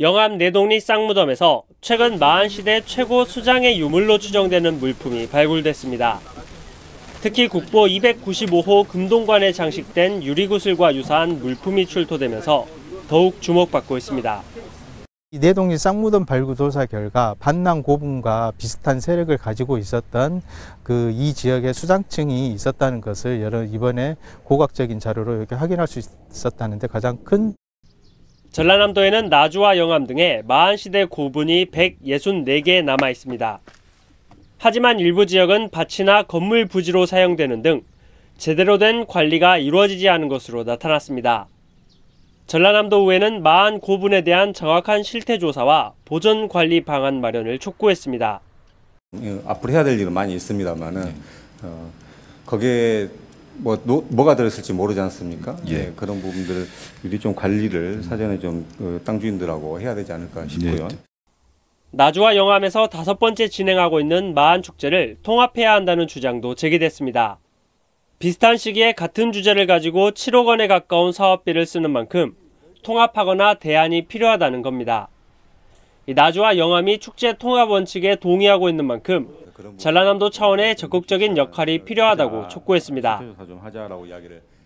영암 내동리 쌍무덤에서 최근 마한시대 최고 수장의 유물로 추정되는 물품이 발굴됐습니다. 특히 국보 295호 금동관에 장식된 유리구슬과 유사한 물품이 출토되면서 더욱 주목받고 있습니다. 이 내동리 쌍무덤 발굴 조사 결과 반남 고분과 비슷한 세력을 가지고 있었던 그 이 지역에 수장층이 있었다는 것을 여러 이번에 고각적인 자료로 이렇게 확인할 수 있었다는데 가장 큰 전라남도에는 나주와 영암 등의 마한시대 고분이 164개 남아 있습니다. 하지만 일부 지역은 밭이나 건물 부지로 사용되는 등 제대로 된 관리가 이루어지지 않은 것으로 나타났습니다. 전라남도의회는 마한 고분에 대한 정확한 실태 조사와 보전 관리 방안 마련을 촉구했습니다. 어, 앞으로 해야 될 일은 많이 있습니다만은 어, 거기에 뭐 노, 뭐가 들었을지 모르지 않습니까? 예. 네, 그런 부분들 미리 좀 관리를 사전에 좀 어, 땅 주인들하고 해야 되지 않을까 싶고요. 네. 나주와 영암에서 다섯 번째 진행하고 있는 마한 축제를 통합해야 한다는 주장도 제기됐습니다. 비슷한 시기에 같은 주제를 가지고 7억 원에 가까운 사업비를 쓰는 만큼 통합하거나 대안이 필요하다는 겁니다. 이 나주와 영암이 축제 통합 원칙에 동의하고 있는 만큼 전라남도 차원의 적극적인 역할이 필요하다고 촉구했습니다.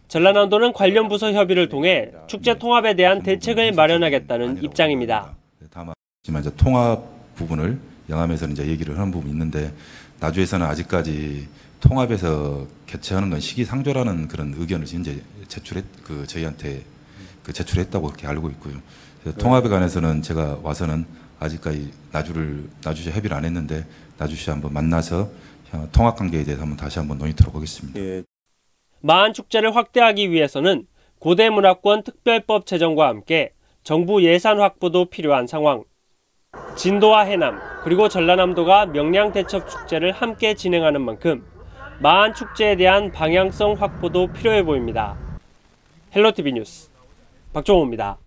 전라남도는 관련 부서 협의를 통해 축제 통합에 대한 대책을 마련하겠다는 입장입니다. 다만 하지만 이제 통합 부분을 영암에서는 이제 얘기를 하는 부분이 있는데 나주에서는 아직까지 통합에서 개최하는 건 시기상조라는 그런 의견을 이제 제출했 그 저희한테 그 제출했다고 그렇게 알고 있고요. 통합에 관해서는 제가 와서는 아직까지 나주를 나주시 협의를 안 했는데 나주시 한번 만나서 어, 통합 관계에 대해서 한번 다시 한번 논의토록 하겠습니다. 예, 마한 축제를 확대하기 위해서는 고대 문화권 특별법 제정과 함께 정부 예산 확보도 필요한 상황. 진도와 해남 그리고 전라남도가 명량 대첩 축제를 함께 진행하는 만큼 마한 축제에 대한 방향성 확보도 필요해 보입니다. 헬로티비 뉴스 박종호입니다.